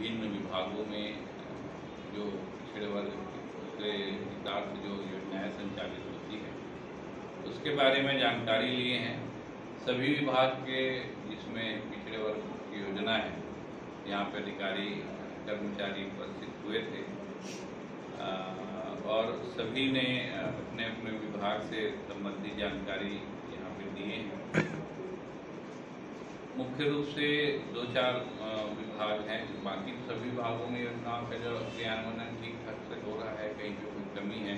विभिन्न विभागों में जो पिछड़े वर्ग के हितार्थ जो योजनाएँ संचालित होती है, उसके बारे में जानकारी लिए हैं। सभी विभाग के जिसमें पिछड़े वर्ग की योजना है, यहाँ पे अधिकारी, कर्मचारी उपस्थित हुए थे। और सभी ने अपने अपने विभाग से संबंधित जानकारी यहाँ पे दिए हैं मुख्य रूप से दो चार विभाग हैं। बाकी सभी विभागों में योजनाओं का जो क्रियान्वयन ठीक ठाक से हो रहा है, कहीं पे कोई कमी है।